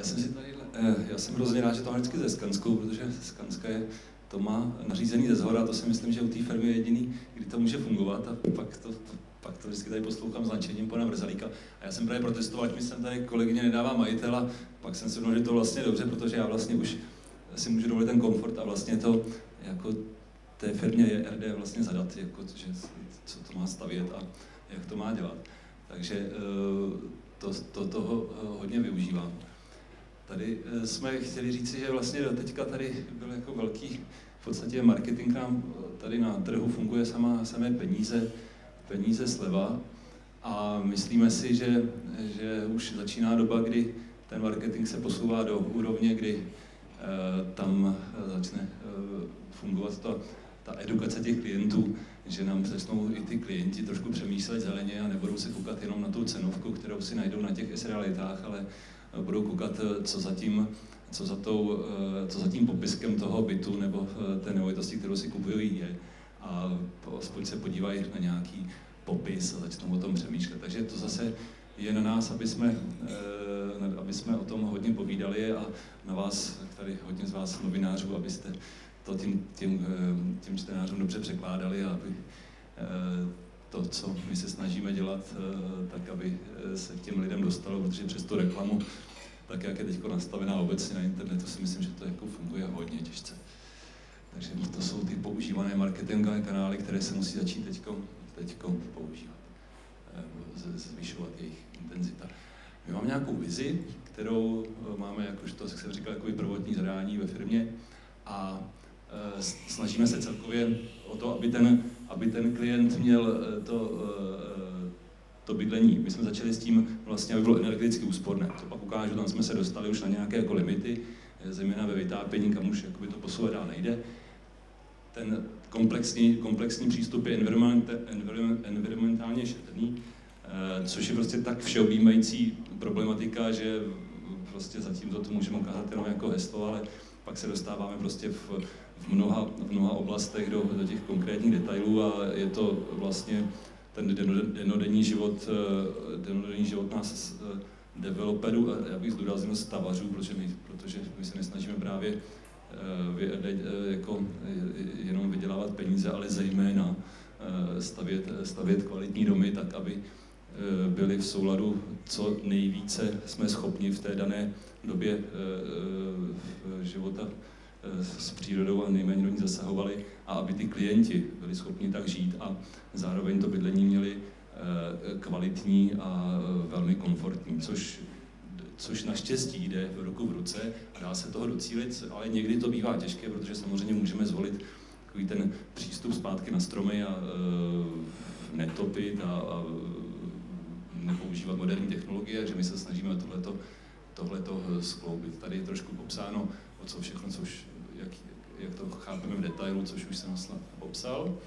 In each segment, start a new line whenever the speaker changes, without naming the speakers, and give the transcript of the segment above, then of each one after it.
Já jsem si tady, eh, já jsem hrozně rád, že to mám vždycky ze Skanskou, protože Skanska je, to má nařízený ze zhora, to si myslím, že u té firmy je jediný, kdy to může fungovat a pak to, pak to vždycky tady poslouchám s nadšením pana Vrzalíka. A já jsem právě protestoval, ať mi sem tady kolegyně nedává majitel a pak jsem si že to vlastně dobře, protože já vlastně už si můžu dovolit ten komfort a vlastně to jako té firmě je RD vlastně zadat, jako, že, co to má stavět a jak to má dělat. Takže eh, to, to, toho eh, hodně využívám. Tady eh, jsme chtěli říci, že vlastně teďka tady byl jako velký, v podstatě marketing nám tady na trhu funguje sama, samé peníze, peníze sleva. A myslíme si, že, že už začíná doba, kdy ten marketing se posouvá do úrovně, kdy uh, tam začne fungovat ta, ta edukace těch klientů, že nám začnou i ty klienti trošku přemýšlet zeleně a nebudou se koukat jenom na tu cenovku, kterou si najdou na těch S-realitách, ale budou koukat, co zatím, co za, tou, co za tím popiskem toho bytu nebo té nemovitosti, kterou si kupují, je. A aspoň se podívají na nějaký popis a začnou o tom přemýšlet. Takže to zase je na nás, aby jsme, aby jsme o tom hodně povídali a na vás, tady hodně z vás novinářů, abyste to tím, tím, eh, tím čtenářům dobře překládali a aby eh, to, co my se snažíme dělat, eh, tak aby se k těm lidem dostalo, protože přes tu reklamu, tak jak je teď nastavená obecně na internetu, si myslím, že to jako funguje hodně těžce. Takže to jsou ty používané marketingové kanály, které se musí začít teď teďko používat, zvyšovat jejich intenzita. My máme nějakou vizi, kterou máme, jakožto, jak jsem říkal, jako prvotní zadání ve firmě a Eh, snažíme se celkově o to, aby ten, aby ten klient měl eh, to, eh, to bydlení. My jsme začali s tím vlastně, aby bylo energeticky úsporné. To pak ukážu, tam jsme se dostali už na nějaké jako limity, zejména ve vytápění, kam už jakoby to posouvat dál nejde. Ten komplexní, komplexní přístup je environment, environment, environmentálně šetrný, což je prostě tak všeobjímající problematika, že prostě zatím to můžeme ukázat jenom jako heslo, ale pak se dostáváme prostě v, v, mnoha, v mnoha oblastech do, do těch konkrétních detailů a je to vlastně ten denodenní život, eh, denodenní život nás eh, developerů, a já bych zdůraznil stavařů, protože my, protože my se nesnažíme právě eh, jako jenom vydělávat peníze, ale zejména stavět, stavět kvalitní domy tak, aby byly v souladu co nejvíce jsme schopni v té dané době života s přírodou a nejméně do ní zasahovali a aby ty klienti byli schopni tak žít a zároveň to bydlení měli eh, kvalitní a eh, velmi komfortní, což, což naštěstí jde v ruku v ruce a dá se toho docílit, ale někdy to bývá těžké, protože samozřejmě můžeme zvolit takový ten přístup zpátky na stromy a e, netopit a, a nepoužívat moderní technologie, že my se snažíme tohleto, tohleto skloubit. Tady je trošku popsáno, o co všechno, co už jak, jak to chápeme v detailu, což už jsem snad popsal.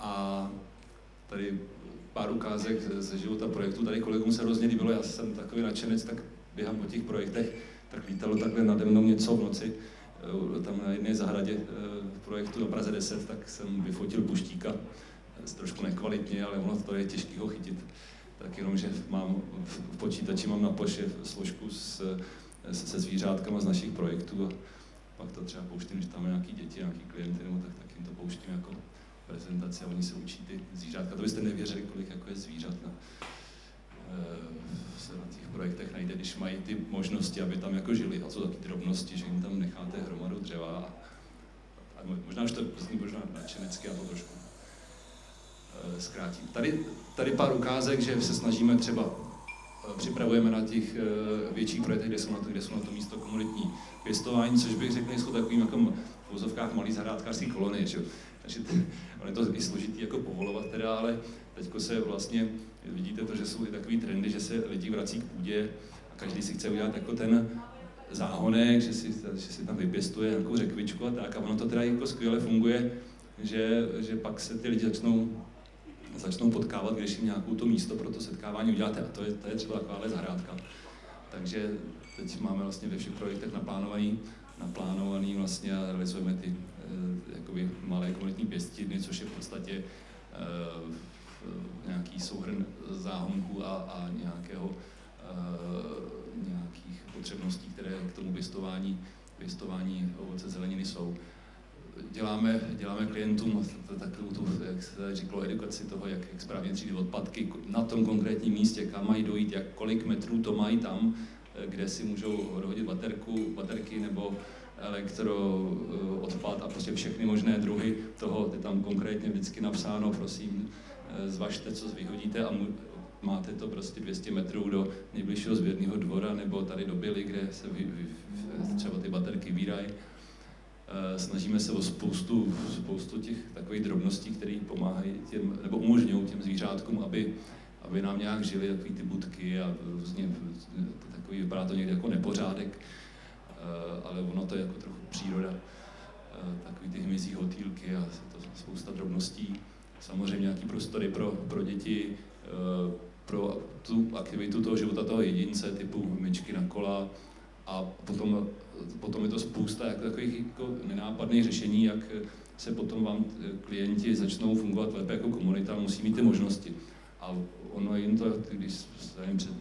A tady pár ukázek ze života projektu. Tady kolegům se hrozně líbilo, já jsem takový nadšenec, tak běhám po těch projektech, tak lítalo takhle nade mnou něco v noci, eh, tam na jedné zahradě eh, projektu na Praze 10, tak jsem vyfotil puštíka, trošku nekvalitně, ale ono to je těžké ho chytit. Tak jenom, že mám v počítači mám na poše složku s, se zvířátkama z našich projektů a pak to třeba pouštím, když tam nějaký děti, nějaký klienty, nebo tak, tak jim to pouštím jako prezentaci a oni se učí ty zvířátka. To byste nevěřili, kolik jako je zvířat na, eh, se na těch projektech najde, když mají ty možnosti, aby tam jako žili. A co taky drobnosti, že jim tam necháte hromadu dřeva a, a možná už to zní možná nadšenecky, a to trošku e, zkrátím. Tady, tady pár ukázek, že se snažíme třeba Eh, připravujeme na těch eh, větších projektech, kde jsou na to, kde jsou na to místo komunitní pěstování, což bych řekl, jsou takovým jako v vozovkách malý zahrádkářský kolony, že? Takže on je to i složitý jako povolovat teda, ale teďko se vlastně, vidíte to, že jsou i takový trendy, že se lidi vrací k půdě a každý si chce udělat jako ten záhonek, že si, že si tam vypěstuje nějakou řekvičku a tak. A ono to teda jako skvěle funguje, že, že pak se ty lidi začnou začnou potkávat, když jim nějakou to místo pro to setkávání uděláte. A to je, to je třeba taková zahrádka. Takže teď máme vlastně ve všech projektech naplánovaný, naplánovaný vlastně a realizujeme ty eh, jakoby malé komunitní pěstidny, což je v podstatě eh, nějaký souhrn záhonků a, a nějakého, eh, nějakých potřebností, které k tomu pěstování, pěstování ovoce zeleniny jsou. Děláme, děláme klientům takovou tu, jak se říkalo, edukaci toho, jak, jak správně třídit odpadky na tom konkrétním místě, kam mají dojít, jak kolik metrů to mají tam, kde si můžou odhodit baterku, baterky nebo elektro eh, a prostě všechny možné druhy toho, je tam konkrétně vždycky napsáno, prosím, eh, zvažte, co vyhodíte a máte to prostě 200 metrů do nejbližšího sběrného dvora nebo tady do Bily, kde se vy, vy, třeba ty baterky výrají. Eh, snažíme se o spoustu, spoustu těch takových drobností, které pomáhají těm, nebo umožňují těm zvířátkům, aby, aby nám nějak žili takové ty budky a různě takový, vypadá to někdy jako nepořádek, Eh, ale ono to je jako trochu příroda, eh, takový ty hmyzí hotýlky a to spousta drobností. Samozřejmě nějaký prostory pro, pro děti, eh, pro tu aktivitu toho života toho jedince, typu myčky na kola a potom, potom je to spousta jako takových jako nenápadných řešení, jak se potom vám klienti začnou fungovat lépe jako komunita, musí mít ty možnosti. A ono jim to, když nevím, před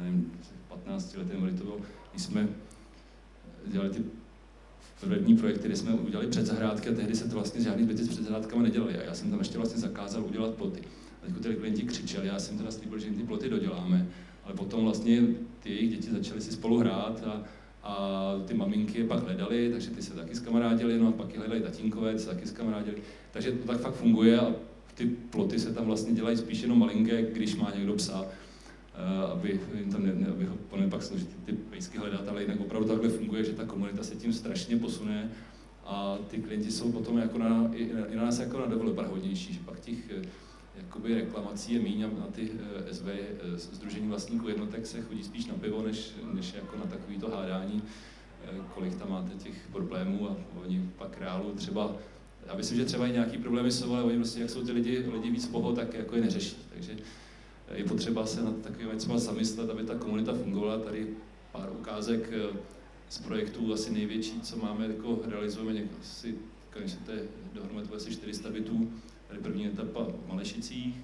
nevím, 15 lety, to bylo, když jsme dělali ty první projekty, které jsme udělali před zahrádky a tehdy se to vlastně žádný zbyty s před zahrádkama nedělali. A já jsem tam ještě vlastně zakázal udělat ploty. A teď ty klienti křičeli, já jsem teda slíbil, že jim ty ploty doděláme. Ale potom vlastně ty jejich děti začaly si spolu hrát a, a ty maminky je pak hledali, takže ty se taky skamarádili, no a pak je hledali tatínkové, ty se taky skamarádili. Takže to tak fakt funguje a ty ploty se tam vlastně dělají spíš jenom malinké, když má někdo psa. Eh, aby jim tam ne, ne, aby ho po pak složit ty pejsky hledat, ale jinak opravdu takhle funguje, že ta komunita se tím strašně posune a ty klienti jsou potom jako na, i, na, nás jako na developer hodnější, že jakoby reklamací je míň a na ty eh, SV, Združení vlastníků jednotek se chodí spíš na pivo, než, než jako na takovýto hádání, kolik tam máte těch problémů a oni pak reálu třeba já myslím, že třeba i nějaký problémy jsou, ale oni prostě, jak jsou ty lidi, lidi víc poho, tak jako je neřeší. Takže je potřeba se nad takovými věcmi zamyslet, aby ta komunita fungovala. Tady pár ukázek eh, z projektů, asi největší, co máme, jako realizujeme někdo, asi, když to je dohromady asi 400 bytů, tady první etapa v Malešicích.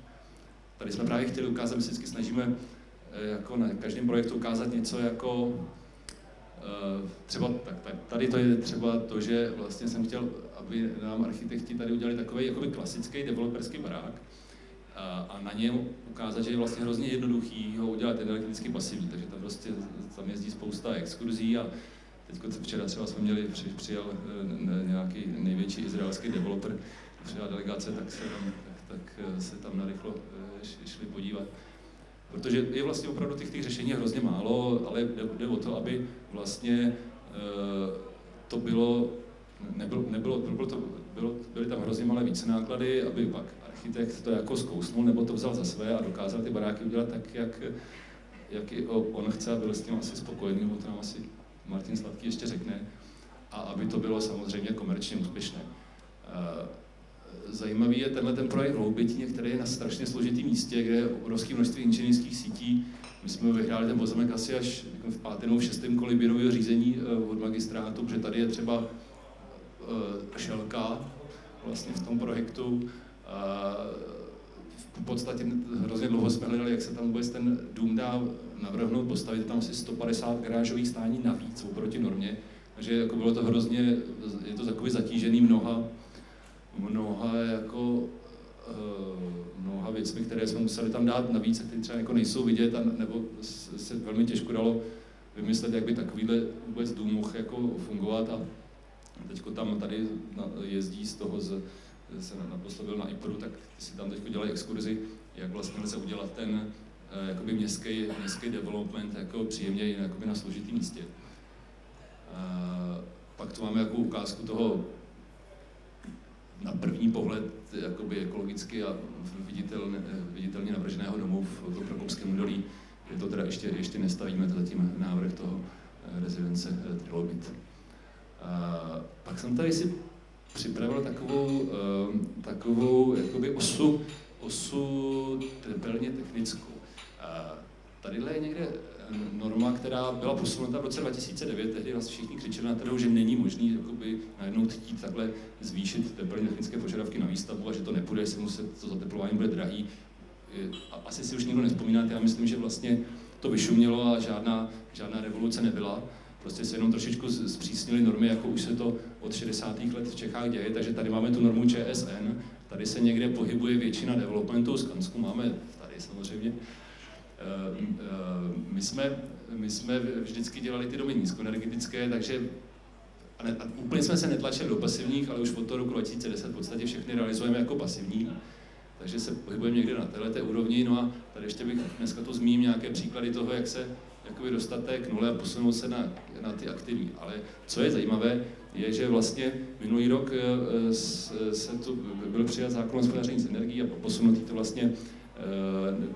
Tady jsme právě chtěli ukázat, my se vždycky snažíme eh, jako na každém projektu ukázat něco jako eh, třeba tak, tak, tady to je třeba to, že vlastně jsem chtěl, aby nám architekti tady udělali takový jakoby klasický developerský barák, a na něm ukázat, že je vlastně hrozně jednoduchý ho udělat energeticky pasivní, takže tam prostě tam jezdí spousta exkurzí a teď včera třeba jsme měli, při, přijel eh, nějaký největší izraelský developer, přijela delegace, tak se tam, tak, eh, se tam narychlo eh, šli podívat. Protože je vlastně opravdu těch, těch řešení hrozně málo, ale jde, o to, aby vlastně to bylo, nebylo, nebylo, bylo to, bylo, byly tam hrozně malé více náklady, aby pak architekt to jako zkousnul nebo to vzal za své a dokázal ty baráky udělat tak, jak, jak on chce a byl s tím asi spokojený, nebo to nám asi Martin Sladký ještě řekne, a aby to bylo samozřejmě komerčně úspěšné. Zajímavý je tenhle ten projekt Hloubitíně, který je na strašně složitém místě, kde je obrovské množství inženýrských sítí. My jsme vyhráli ten pozemek asi až jako v pátém nebo šestém kole řízení eh, od magistrátu, protože tady je třeba eh, šelka vlastně v tom projektu, v podstatě hrozně dlouho jsme hledali, jak se tam vůbec ten dům dá navrhnout, postavit tam asi 150 garážových stání navíc oproti normě, takže jako bylo to hrozně, je to takový zatížený mnoha, mnoha jako eh, mnoha věcmi, které jsme museli tam dát navíc, které třeba jako nejsou vidět, a, nebo se velmi těžko dalo vymyslet, jak by takovýhle vůbec dům mohl jako fungovat a teď tam tady jezdí z toho z, se naposled na IPRu, tak si tam teď dělají exkurzi, jak vlastně lze udělat ten eh, jakoby městský, městský development jako příjemně jakoby na složitém místě. A pak tu máme jako ukázku toho na první pohled jakoby ekologicky a viditelně, viditelně navrženého domu v Prokopském údolí. Je to teda ještě, ještě nestavíme, zatím návrh toho eh, rezidence eh, Trilobit. A pak jsem tady si připravil takovou, ehm, takovou jakoby osu, osu tepelně technickou. Tady je někde norma, která byla posunuta v roce 2009, tehdy vlastně všichni křičeli na trhu, že není možný jakoby, najednou chtít takhle zvýšit teplně technické požadavky na výstavbu a že to nepůjde, jestli muset to zateplování bude drahý. Asi si už nikdo nespomínáte, já myslím, že vlastně to vyšumělo a žádná, žádná revoluce nebyla. Prostě se jenom trošičku zpřísnili normy, jako už se to od 60. let v Čechách děje, takže tady máme tu normu ČSN, tady se někde pohybuje většina developmentů, z Kansku máme tady samozřejmě. Eh, eh, my jsme, my jsme vždycky dělali ty domy nízkoenergetické, takže a, ne, a úplně jsme se netlačili do pasivních, ale už od toho roku 2010 v podstatě všechny realizujeme jako pasivní. Takže se pohybujeme někde na této úrovni. No a tady ještě bych dneska to zmíním nějaké příklady toho, jak se jakoby dostat té k nule a posunout se na, na ty aktivní. Ale co je zajímavé, je, že vlastně minulý rok eh, se tu byl přijat zákon o s energií a posunutý to vlastně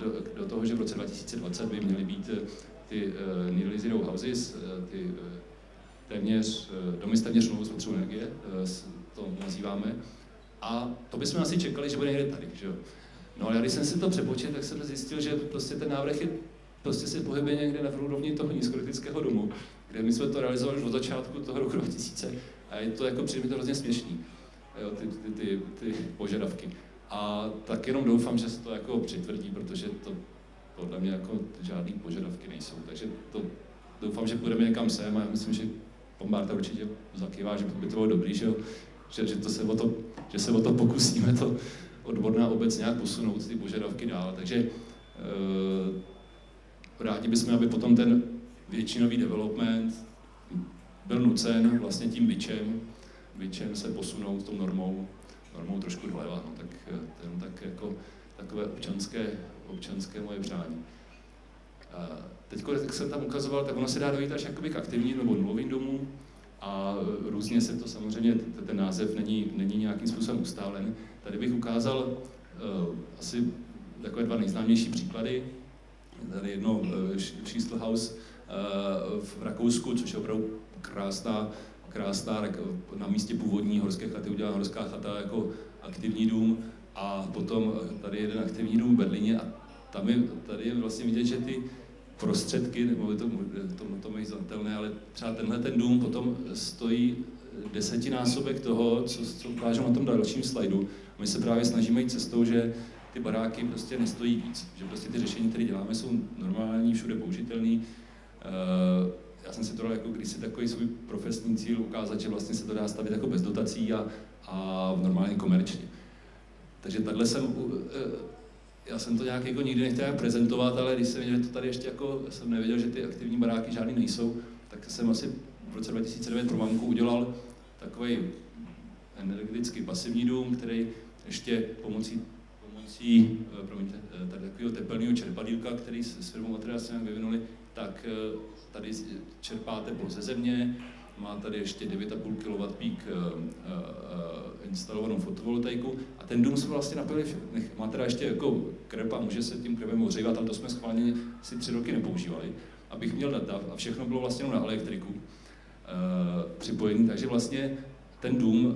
do, do toho, že v roce 2020 by měly být eh, ty nearly zero houses, ty téměř, domy s téměř novou spotřebu energie, to nazýváme. A to bychom asi čekali, že bude někde tady, že jo. No ale když jsem si to přepočet, tak jsem zjistil, že prostě ten návrh je prostě se pohybuje někde na úrovni toho nízkokritického domu, kde my jsme to realizovali už od začátku toho roku 2000 a je to jako přijde to hrozně směšný, jo, ty, ty, ty, ty požadavky. A tak jenom doufám, že se to jako přitvrdí, protože to podle mě jako žádný požadavky nejsou. Takže to doufám, že půjdeme někam sem a já myslím, že Pombárta určitě zakývá, že by to bylo dobrý, že, že, že, to se o to, že se o to pokusíme to odborná obec nějak posunout ty požadavky dál. Takže e, rádi bychom, aby potom ten většinový development byl nucen vlastně tím byčem, byčem se posunout tou normou, normou trošku doleva. No, tak, ten, tak jako takové občanské, občanské moje přání. Teď, jak jsem tam ukazoval, tak ono se dá dojít až jakoby k aktivním nebo nulovým domům a různě se to samozřejmě, ten název není, není nějakým způsobem ustálen. Tady bych ukázal uh, asi takové dva nejznámější příklady tady jedno uh, House uh, v Rakousku, což je opravdu krásná, krásná na místě původní horské chaty udělaná horská chata jako aktivní dům a potom tady jeden aktivní dům v Berlíně a tam je, tady je vlastně vidět, že ty prostředky, nebo to, to, to mají znatelné, ale třeba tenhle ten dům potom stojí desetinásobek toho, co, co ukážu na tom dalším slajdu. My se právě snažíme jít cestou, že ty baráky prostě nestojí víc. Že prostě ty řešení, které děláme, jsou normální, všude použitelné. Já jsem si to dal jako když si takový svůj profesní cíl ukázat, že vlastně se to dá stavit jako bez dotací a, a normálně komerčně. Takže takhle jsem, eh, já jsem to nějak jako nikdy nechtěl prezentovat, ale když jsem viděl, že to tady ještě jako, jsem nevěděl, že ty aktivní baráky žádný nejsou, tak jsem asi v roce 2009 pro banku udělal takový energeticky pasivní dům, který ještě pomocí pomocí eh, promiňte, eh, tady takového tepelného čerpadílka, který s, s firmou Materials vyvinuli, tak eh, tady čerpá teplo ze země, má tady ještě 9,5 kW pík instalovanou fotovoltaiku. A ten dům jsme vlastně napili, má teda ještě jako krep a může se tím krepem ohřívat, ale to jsme schválně si tři roky nepoužívali, abych měl data. A všechno bylo vlastně na elektriku připojený, takže vlastně ten dům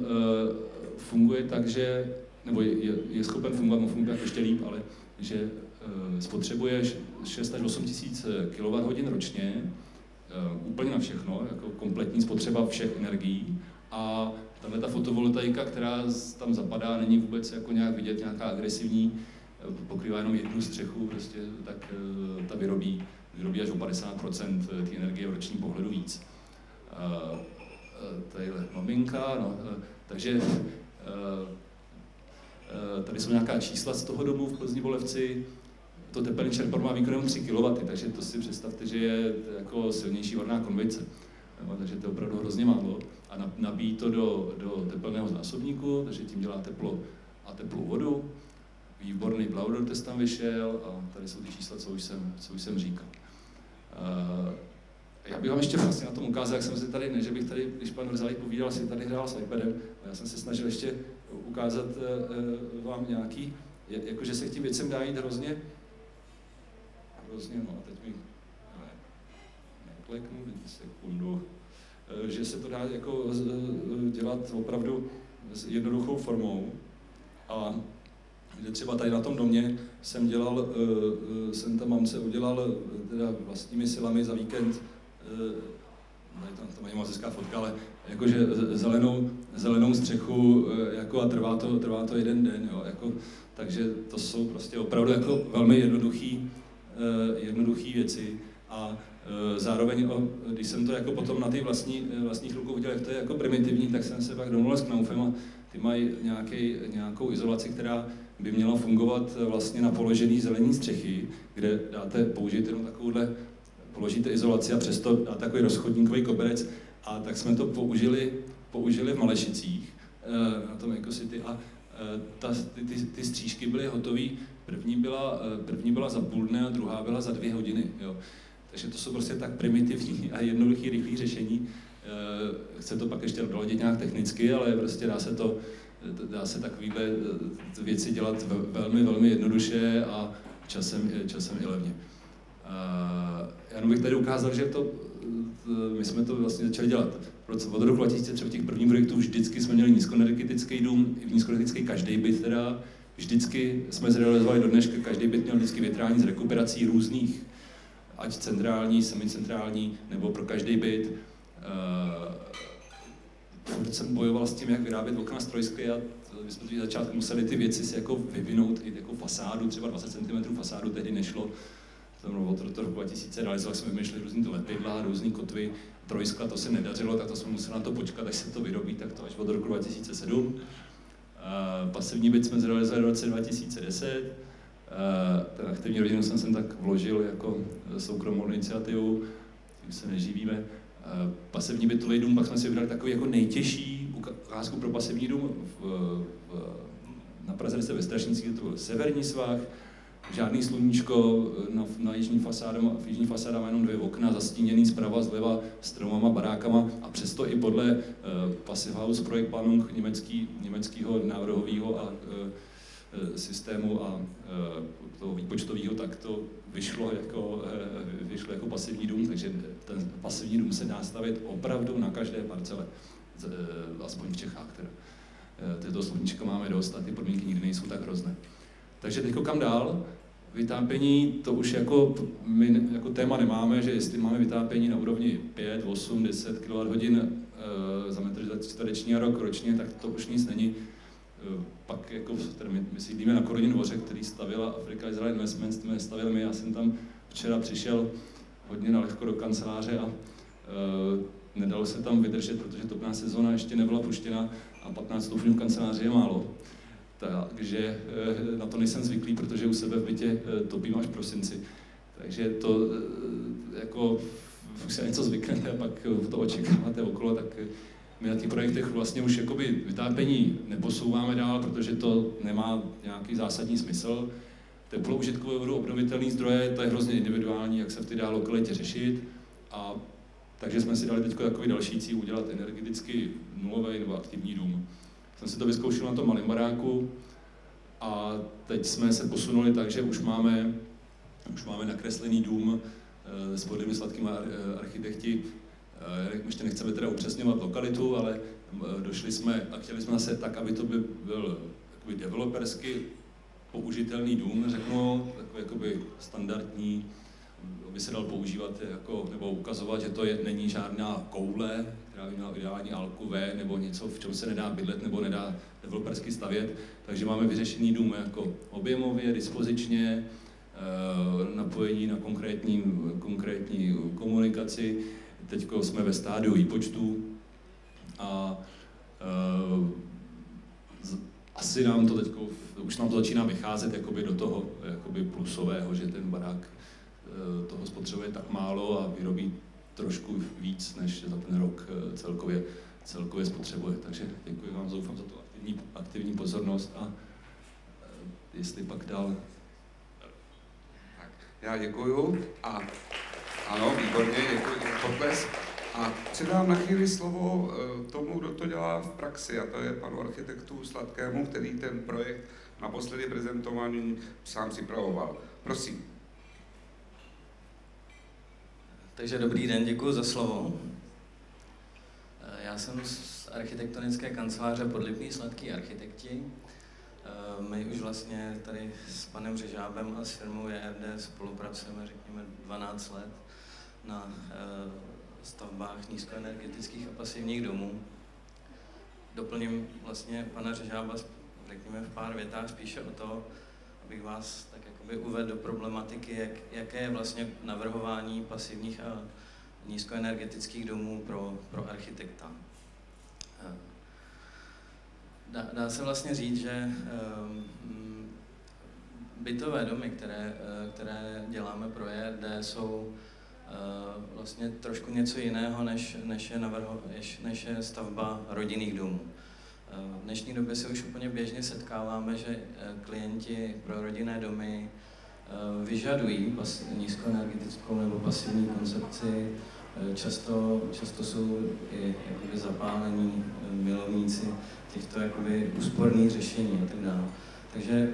funguje tak, že nebo je, je, schopen fungovat, mu funguje ještě líp, ale že e, spotřebuje 6 až 8 tisíc kWh ročně, e, úplně na všechno, jako kompletní spotřeba všech energií a tahle ta fotovoltaika, která tam zapadá, není vůbec jako nějak vidět, nějaká agresivní, pokrývá jenom jednu střechu, prostě, tak ta vyrobí, vyrobí až o 50% té energie v ročním pohledu víc. Tadyhle maminka, no, takže Eh, tady jsou nějaká čísla z toho domu v Plzni Bolevci. To tepelný čerpadlo má výkon 3 kW, takže to si představte, že je jako silnější varná konvice. takže to je opravdu hrozně málo. A nabíjí to do, do tepelného zásobníku, takže tím dělá teplo a teplou vodu. Výborný Blauder test tam vyšel a tady jsou ty čísla, co už jsem, co už jsem říkal. Uh, já bych vám ještě vlastně na tom ukázal, jak jsem si tady, ne, že bych tady, když pan Vrzalý povídal, si tady hrál s iPadem, já jsem se snažil ještě ukázat uh, vám nějaký, jakože se k tím věcem dá jít hrozně, hrozně, no a teď mi ne, nekleknu, sekundu, uh, že se to dá jako dělat opravdu s jednoduchou formou. A třeba tady na tom domě jsem dělal, jsem tam mamce udělal teda vlastními silami za víkend tam, tam je moc hezká fotka, ale jakože zelenou, zelenou střechu eh, jako a trvá to, trvá to jeden den, jo, jako, takže to jsou prostě opravdu jako velmi jednoduchý, jednoduché věci a zároveň, když jsem to jako potom na ty vlastní, vlastní chvilku viděl, jak to je jako primitivní, tak jsem se pak domluvil s Knaufem a ty mají nějaký, nějakou izolaci, která by měla fungovat vlastně na položený zelený střechy, kde dáte použít jenom takovouhle, položíte izolaci a přesto dáte takový rozchodníkový koberec. A tak jsme to použili, použili v Malešicích na tom EcoCity a ta, ty, ty, ty střížky byly hotové. První byla, první byla za půl dne a druhá byla za dvě hodiny. Jo. Takže to jsou prostě tak primitivní a jednoduché, rychlé řešení. Chce to pak ještě doladit nějak technicky, ale prostě dá se to, dá se takovýhle eh, věci dělat velmi, velmi jednoduše a časem, časem i levně. Jenom bych tady ukázal, že to, my jsme to vlastně začali dělat. Od roku 2003 těch prvních projektů vždycky jsme měli nízkoenergetický dům, nízkoenergetický každý byt teda, vždycky jsme zrealizovali do dneška, každý byt měl vždycky větrání s rekuperací různých, ať centrální, semicentrální, nebo pro každý byt furt jsem bojoval s tím, jak vyrábět okna z a my jsme v začátku museli ty věci si jako vyvinout, i jako fasádu, třeba 20 cm fasádu tehdy nešlo. To bylo od roku 2000, realizovali jsme vymýšleli různý lepidla, různý kotvy, trojskla, to se nedařilo, tak to jsme museli na to počkat, až se to vyrobí, tak to až od roku 2007. Uh, pasivní byt jsme zrealizovali v roce 2010. Uh, ten aktivní rodinu jsem sem tak vložil jako soukromou iniciativu, tím se neživíme. Eh, pasivní bytový dům, pak jsme si vybrali takový jako nejtěžší ukázku pro pasivní dům v, v, na Praze se ve Strašnici, to byl severní svah, žádný sluníčko, na, na jižní fasádu, v jižní fasáda má jenom dvě okna, zastíněný zprava, zleva stromama, barákama a přesto i podle uh, Passive House Projekt Planung německý, německého návrhového a uh, systému a toho výpočtového, tak to vyšlo jako, vyšlo jako pasivní dům, takže ten pasivní dům se dá stavit opravdu na každé parcele, eh, aspoň v Čechách. Teda. Eh, tyto sluníčka máme dost a ty podmínky nikdy nejsou tak hrozné. Takže teď kam dál? Vytápění, to už jako, my jako téma nemáme, že jestli máme vytápění na úrovni 5, 8, 10 kWh za metr čtvereční a rok ročně, tak to už nic není. E, pak jako, my, my sídlíme na Korodin dvoře, který stavila Africa Israel Investments, jsme stavili my, já jsem tam včera přišel hodně na lehko do kanceláře a uh, nedalo se tam vydržet, protože topná sezóna ještě nebyla puštěna a 15 stupňů v kanceláři je málo. Takže uh, na to nejsem zvyklý, protože u sebe v bytě uh, topím až v prosinci. Takže to uh, jako už se něco zvyknete a pak to očekáváte okolo, tak my na těch projektech vlastně už jakoby vytápění neposouváme dál, protože to nemá nějaký zásadní smysl teplou užitkovou vodu, obnovitelné zdroje, to je hrozně individuální, jak se v té dá lokalitě řešit. A takže jsme si dali teď takový další cíl udělat energeticky nulový nebo aktivní dům. Jsem si to vyzkoušel na tom malém baráku a teď jsme se posunuli tak, že už máme, už máme nakreslený dům eh, s podlými sladkými architekti. Eh, ještě nechceme teda upřesňovat lokalitu, ale eh, došli jsme a chtěli jsme zase tak, aby to by byl developersky použitelný dům, řeknu, takový jakoby standardní, by se dal používat jako, nebo ukazovat, že to je, není žádná koule, která by měla ideální V, nebo něco, v čem se nedá bydlet nebo nedá developersky stavět. Takže máme vyřešený dům jako objemově, dispozičně, eh, napojení na konkrétní, konkrétní komunikaci. Teď jsme ve stádiu výpočtu a eh, asi nám to teď, už nám to začíná vycházet jakoby do toho jakoby plusového, že ten barák eh, toho spotřebuje tak málo a vyrobí trošku víc, než za ten rok eh, celkově, celkově spotřebuje. Takže děkuji vám, zoufám za tu aktivní, aktivní pozornost a eh, jestli pak dál.
Tak, já děkuju a ano, výborně, děkuji za potlesk. A předám na chvíli slovo eh, tomu, kdo to dělá v praxi, a to je panu architektu Sladkému, který ten projekt naposledy prezentovaný sám připravoval. Prosím.
Takže dobrý den, děkuji za slovo. Eh, já jsem z architektonické kanceláře Podlipný sladký architekti. Eh, my už vlastně tady s panem Řežábem a s firmou ERD spolupracujeme, řekněme, 12 let na stavbách nízkoenergetických a pasivních domů. Doplním vlastně pana Řežába, řekněme v pár větách, spíše o to, abych vás tak jakoby uvedl do problematiky, jak, jaké je vlastně navrhování pasivních a nízkoenergetických domů pro, pro architekta. Dá, dá se vlastně říct, že um, bytové domy, které, které děláme pro ERD, jsou uh, vlastně trošku něco jiného, než, než, je navrho, než, než je stavba rodinných domů. V dnešní době se už úplně běžně setkáváme, že klienti pro rodinné domy vyžadují nízkoenergetickou nebo pasivní koncepci. Často, často jsou i jakoby zapálení milovníci těchto jakoby úsporných řešení a tak dále. Takže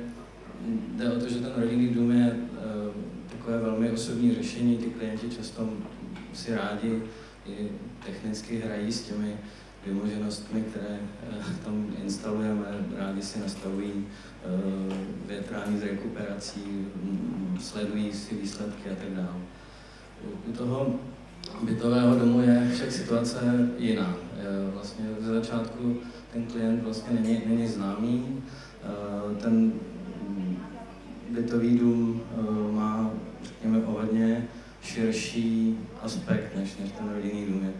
jde o to, že ten rodinný dům je takové velmi osobní řešení, ty klienti často si rádi i technicky hrají s těmi vymoženostmi, které tam instalujeme, rádi si nastavují větrání z rekuperací, sledují si výsledky a tak dále. U toho bytového domu je však situace jiná. Vlastně ze začátku ten klient vlastně není, není známý, ten bytový dům má, řekněme, o širší aspekt než, než ten rodinný dům. Je,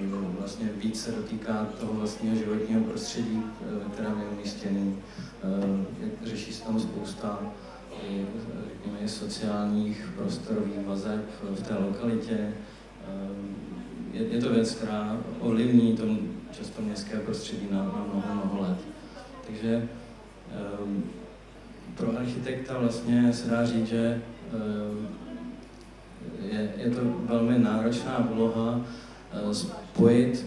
je, vlastně víc se dotýká toho vlastního životního prostředí, ve kterém je umístěný. Řeší se tam spousta i, řekněme, sociálních prostorových vazeb v té lokalitě. Je, je to věc, která ovlivní to často městské prostředí na, na mnoho, mnoho let. Takže pro architekta vlastně se dá říct, že je, je to velmi náročná úloha uh, spojit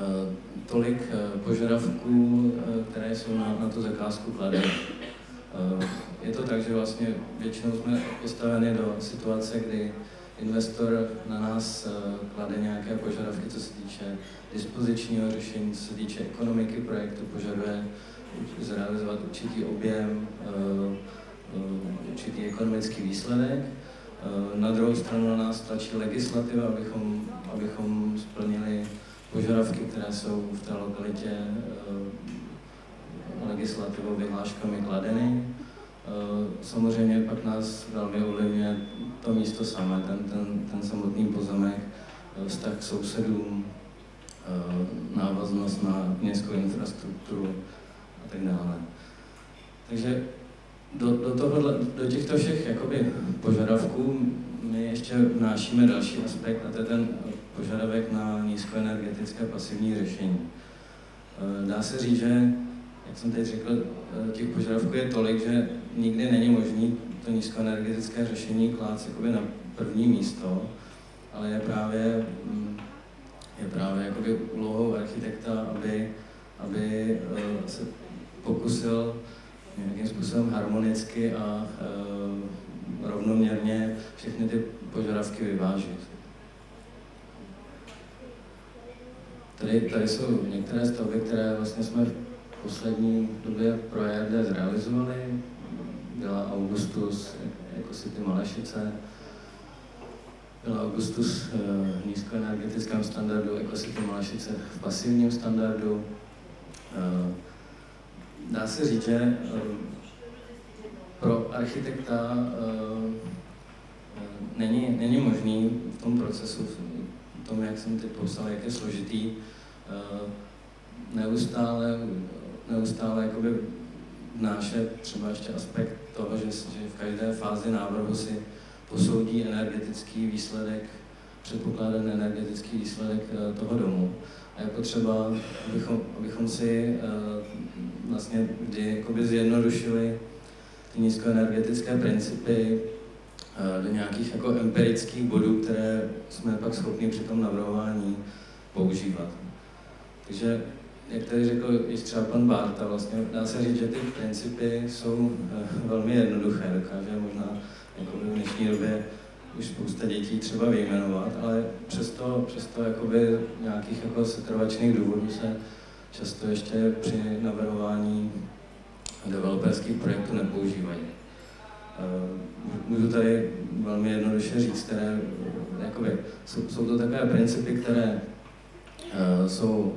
uh, tolik uh, požadavků, které jsou na, na tu zakázku kladeny. Je to tak, že vlastně většinou jsme postaveni do situace, kdy investor na nás klade nějaké požadavky, co se týče dispozičního řešení, co se týče ekonomiky projektu, požaduje zrealizovat určitý objem, určitý ekonomický výsledek. Na druhou stranu na nás tlačí legislativa, abychom, abychom splnili požadavky, které jsou v té lokalitě legislativou, vyhláškami kladeny. Samozřejmě pak nás velmi ovlivňuje to místo samé, ten, ten, ten samotný pozemek, vztah k sousedům, návaznost na městskou infrastrukturu a tak dále. Takže do, do, tohohle, do těchto všech jakoby, požadavků my ještě vnášíme další aspekt a to je ten požadavek na nízkoenergetické pasivní řešení. Dá se říct, že, jak jsem teď řekl, těch požadavků je tolik, že nikdy není možné to nízkoenergetické řešení klát jakoby na první místo, ale je právě, mm, je právě jakoby úlohou architekta, aby, aby eh, se pokusil nějakým způsobem harmonicky a e, rovnoměrně všechny ty požadavky vyvážit. Tady, tady jsou některé stavby, které vlastně jsme v poslední době pro ERD zrealizovali. Byla Augustus, jako City Malešice, byla Augustus e, v nízkoenergetickém standardu, jako City Malešice v pasivním standardu. E, dá se říct, že eh, pro architekta eh, eh, není, není možný v tom procesu, v tom, jak jsem teď popsal, jak je složitý, neustále, neustále jakoby vnášet třeba ještě aspekt toho, že, že v každé fázi návrhu si posoudí energetický výsledek, předpokládaný energetický výsledek toho domu. A je potřeba, abychom, abychom si vlastně kdy jakoby zjednodušili ty nízkoenergetické principy eh, do nějakých jako empirických bodů, které jsme pak schopni při tom navrhování používat. Takže, jak tady řekl i třeba pan Barta, vlastně dá se říct, že ty principy jsou eh, velmi jednoduché, dokáže možná jako v dnešní době už spousta dětí třeba vyjmenovat, ale přesto, přesto jakoby nějakých jako setrvačných důvodů se často ještě při navrhování developerských projektů nepoužívají. Eh, můžu tady velmi jednoduše říct, které jakoby, jsou, jsou to takové principy, které uh, jsou,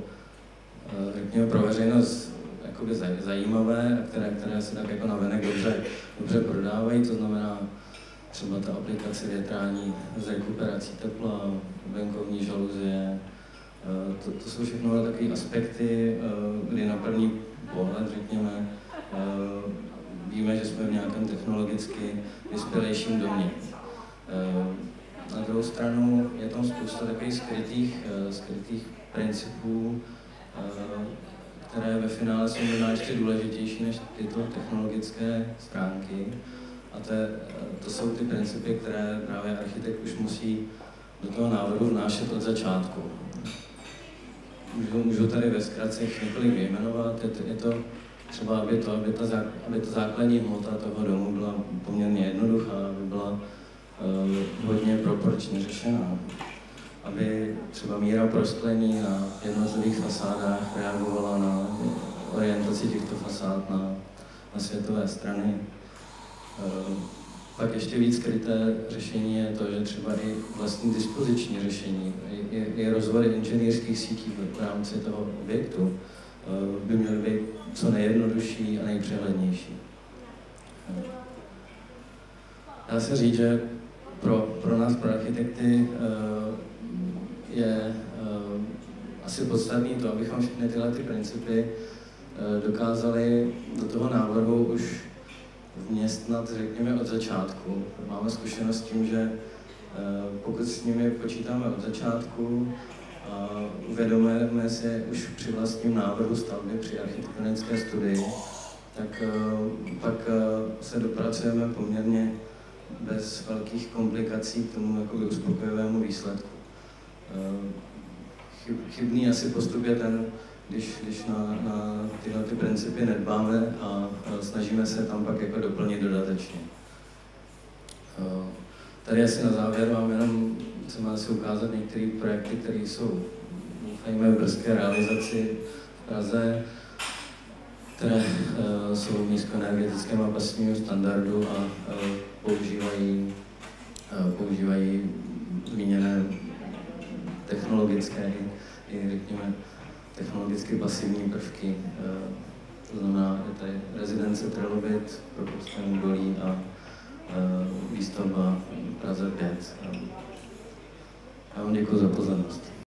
uh, řekněme, pro veřejnost jakoby zajímavé a které, které se tak jako navenek dobře, dobře prodávají, to znamená třeba ta aplikace větrání s rekuperací tepla, venkovní žaluzie, eh, to, to jsou všechno takové aspekty, eh, kdy na první pohled, řekněme, eh, víme, že jsme v nějakém technologicky vyspělejším domě. Na druhou stranu je tam spousta takových skrytých, skrytých principů, které ve finále jsou možná ještě důležitější než tyto technologické stránky. A to, je, to jsou ty principy, které právě architekt už musí do toho návrhu vnášet od začátku. Můžu, můžu tady ve zkratce několik vyjmenovat. Je to, je to třeba, aby, to, aby, ta, aby ta základní hmota toho domu byla poměrně jednoduchá, aby byla uh, hodně proporčně řešená, aby třeba míra prostlení na jednotlivých fasádách reagovala na orientaci těchto fasád na, na světové strany. Uh, pak ještě víc kryté řešení je to, že třeba i vlastní dispoziční řešení, i, i rozvoj inženýrských sítí v rámci toho objektu eh, by měly být co nejjednodušší a nejpřehlednější. Dá se říct, že pro, pro nás, pro architekty, eh, je eh, asi podstatné to, abychom všechny tyhle ty principy dokázali do toho návrhu už vměstnat, řekněme, od začátku. Máme zkušenost s tím, že eh, pokud s nimi počítáme od začátku, a uvědomujeme si už při vlastním návrhu stavby, při architektonické studii, tak eh, pak eh, se dopracujeme poměrně bez velkých komplikací k tomu jakoby uspokojivému výsledku. Chybný asi postup je ten, když, když na, na tyhle ty principy nedbáme a, snažíme se tam pak jako doplnit dodatečně. Tady asi na závěr mám jenom, chceme asi ukázat některé projekty, které jsou doufejme v brzké realizaci v Praze, které uh, jsou v nízkoenergetickém a pasivním standardu a uh, používají, uh, používají zmíněné technologické i řekněme, technologicky pasivní prvky. Eh, to znamená, je tady rezidence Trilobit, Propolské údolí a eh, výstavba Praze 5. Já vám děkuji za pozornost.